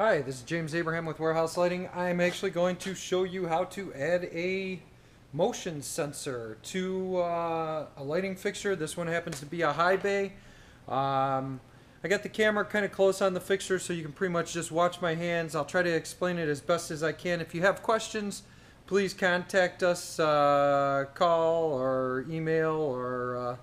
Hi, this is James Abraham with Warehouse Lighting. I'm actually going to show you how to add a motion sensor to uh, a lighting fixture. This one happens to be a high bay. Um, I got the camera kind of close on the fixture so you can pretty much just watch my hands. I'll try to explain it as best as I can. If you have questions, please contact us, uh, call or email or uh,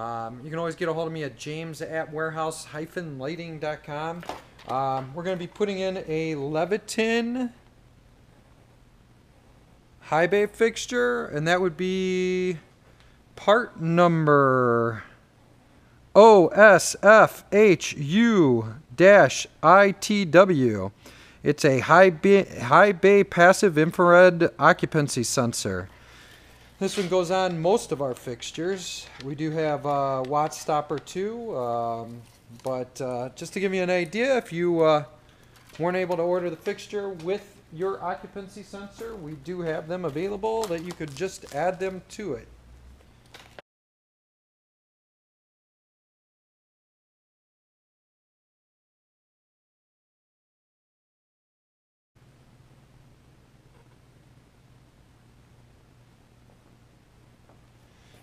um, you can always get a hold of me at james at warehouse-lighting.com. Um, we're going to be putting in a Leviton high bay fixture, and that would be part number OSFHU-ITW. It's a high bay, high bay passive infrared occupancy sensor. This one goes on most of our fixtures. We do have uh, Watt Stopper 2, um, but uh, just to give you an idea, if you uh, weren't able to order the fixture with your occupancy sensor, we do have them available that you could just add them to it.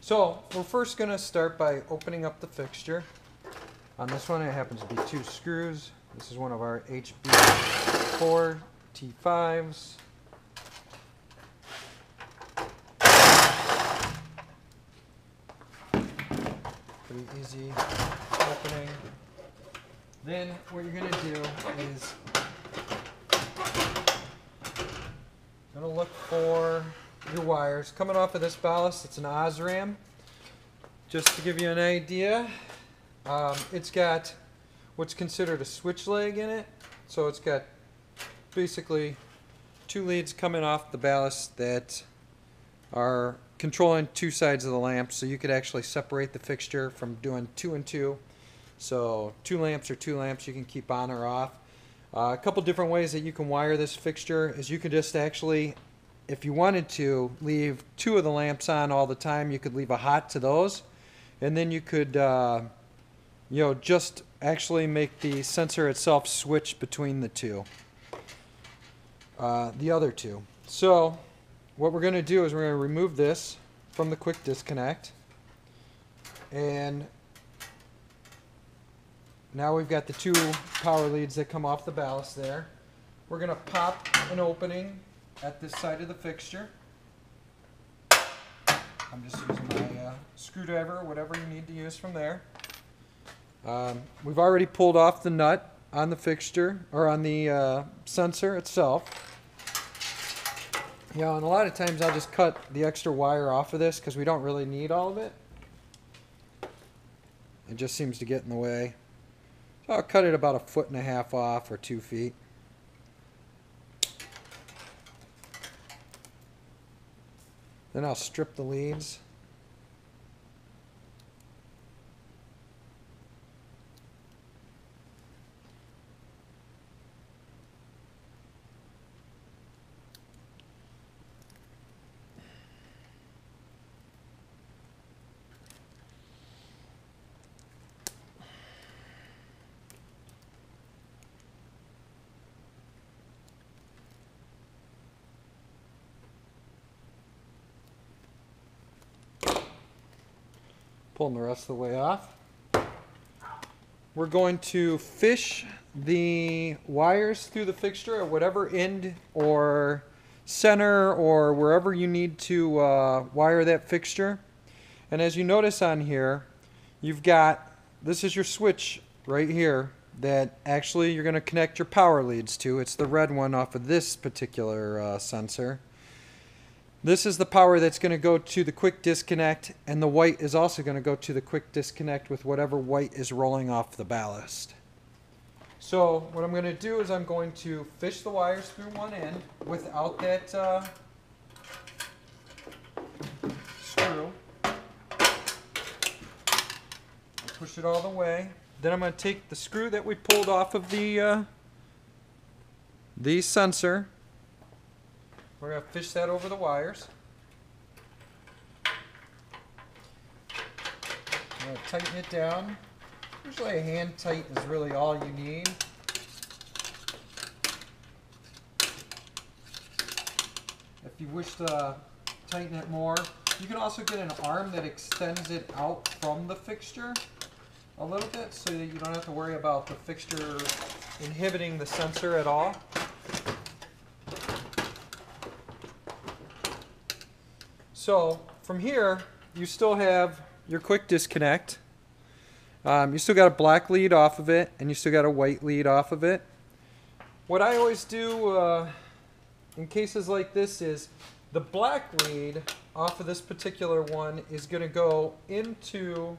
So we're first going to start by opening up the fixture. On this one it happens to be two screws. This is one of our HB4 T5s. Pretty easy opening. Then what you're going to do is to look for your wires. Coming off of this ballast, it's an Osram. Just to give you an idea, um, it's got what's considered a switch leg in it. So it's got basically two leads coming off the ballast that are controlling two sides of the lamp. So you could actually separate the fixture from doing two and two. So two lamps or two lamps you can keep on or off. Uh, a couple different ways that you can wire this fixture is you could just actually if you wanted to leave two of the lamps on all the time, you could leave a hot to those. And then you could, uh, you know, just actually make the sensor itself switch between the two, uh, the other two. So what we're going to do is we're going to remove this from the quick disconnect. And now we've got the two power leads that come off the ballast there. We're going to pop an opening at this side of the fixture. I'm just using my uh, screwdriver, whatever you need to use from there. Um, we've already pulled off the nut on the fixture, or on the uh, sensor itself. You know, and a lot of times I'll just cut the extra wire off of this because we don't really need all of it. It just seems to get in the way. So I'll cut it about a foot and a half off or two feet. Then I'll strip the leads. Pulling the rest of the way off. We're going to fish the wires through the fixture at whatever end or center or wherever you need to uh, wire that fixture. And as you notice on here, you've got, this is your switch right here that actually you're going to connect your power leads to. It's the red one off of this particular uh, sensor. This is the power that's going to go to the quick disconnect, and the white is also going to go to the quick disconnect with whatever white is rolling off the ballast. So what I'm going to do is I'm going to fish the wires through one end without that uh, screw. Push it all the way. Then I'm going to take the screw that we pulled off of the uh, the sensor we're going to fish that over the wires. I'm going to tighten it down. Usually a hand tight is really all you need. If you wish to tighten it more, you can also get an arm that extends it out from the fixture a little bit so that you don't have to worry about the fixture inhibiting the sensor at all. So from here, you still have your quick disconnect. Um, you still got a black lead off of it, and you still got a white lead off of it. What I always do uh, in cases like this is the black lead off of this particular one is going to go into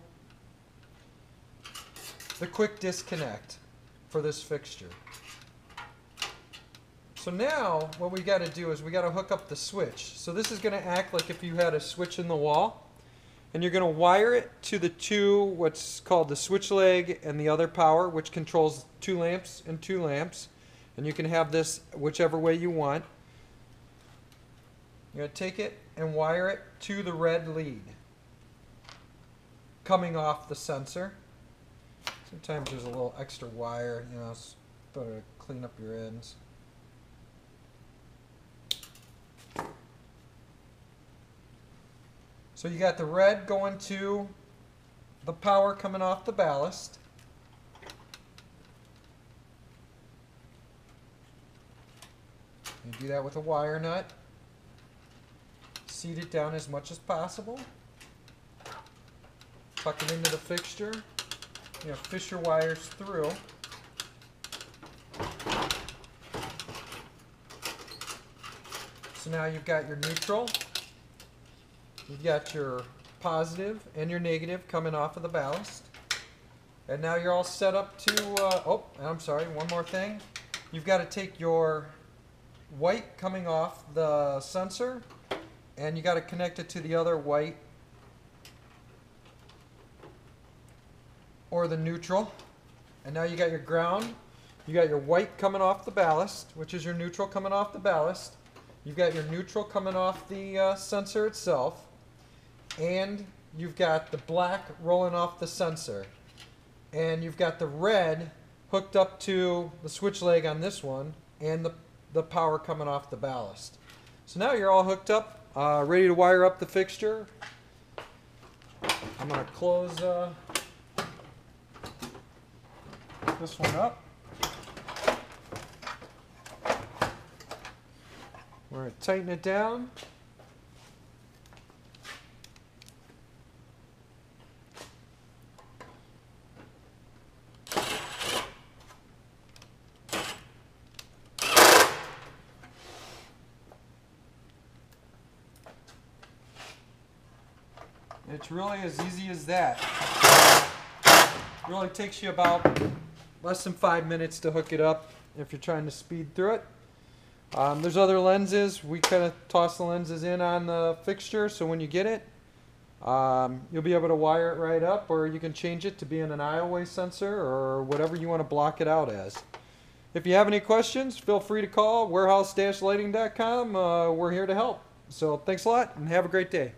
the quick disconnect for this fixture. So now what we got to do is we got to hook up the switch. So this is going to act like if you had a switch in the wall and you're going to wire it to the two what's called the switch leg and the other power which controls two lamps and two lamps and you can have this whichever way you want. You're going to take it and wire it to the red lead coming off the sensor. Sometimes there's a little extra wire, you know, better to clean up your ends. So you got the red going to the power coming off the ballast. You do that with a wire nut. Seat it down as much as possible. Tuck it into the fixture. You know, fish your wires through. So now you've got your neutral. You've got your positive and your negative coming off of the ballast. And now you're all set up to, uh, oh, I'm sorry, one more thing. You've got to take your white coming off the sensor and you got to connect it to the other white or the neutral. And now you got your ground. You got your white coming off the ballast, which is your neutral coming off the ballast. You've got your neutral coming off the uh, sensor itself. And you've got the black rolling off the sensor. And you've got the red hooked up to the switch leg on this one and the, the power coming off the ballast. So now you're all hooked up, uh, ready to wire up the fixture. I'm going to close uh, this one up. We're going to tighten it down. It's really as easy as that. It really takes you about less than five minutes to hook it up if you're trying to speed through it. Um, there's other lenses. We kind of toss the lenses in on the fixture so when you get it, um, you'll be able to wire it right up or you can change it to being an IOA sensor or whatever you want to block it out as. If you have any questions, feel free to call warehouse-lighting.com. Uh, we're here to help. So thanks a lot and have a great day.